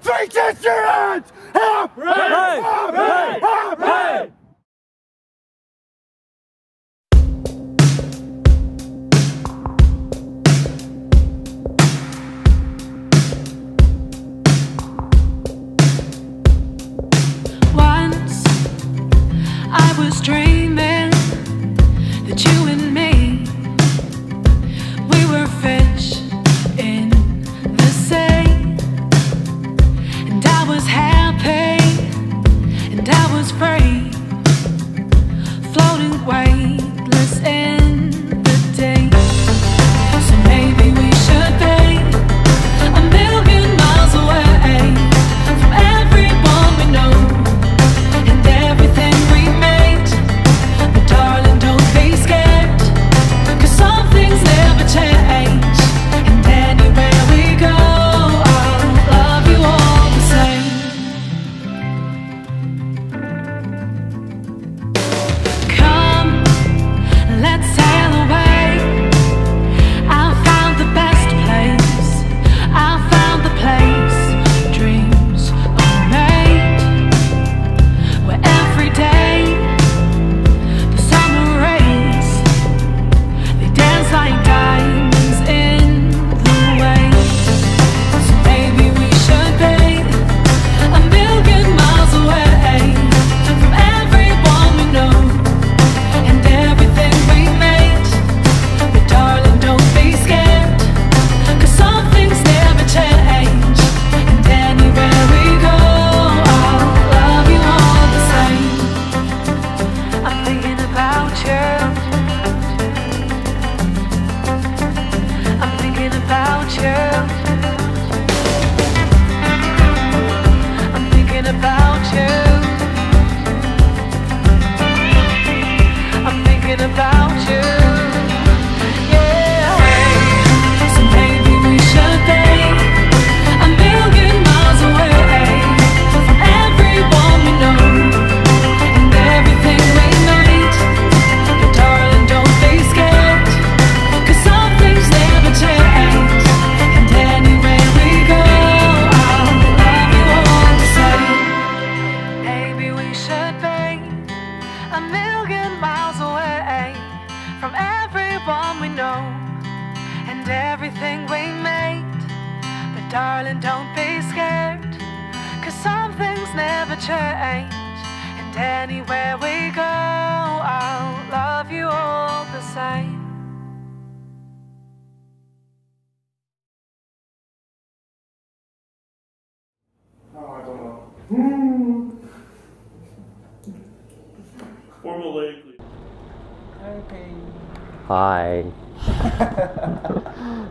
Three Testament! Help! Hooray! Hooray! Hooray! Once I was trained was happy and I was free, floating weightless in. about you. million miles away from everyone we know and everything we made. But darling, don't be scared, cause some things never change. And anywhere we go, I'll love you all the same. Oh, I don't know. Mm. Hi.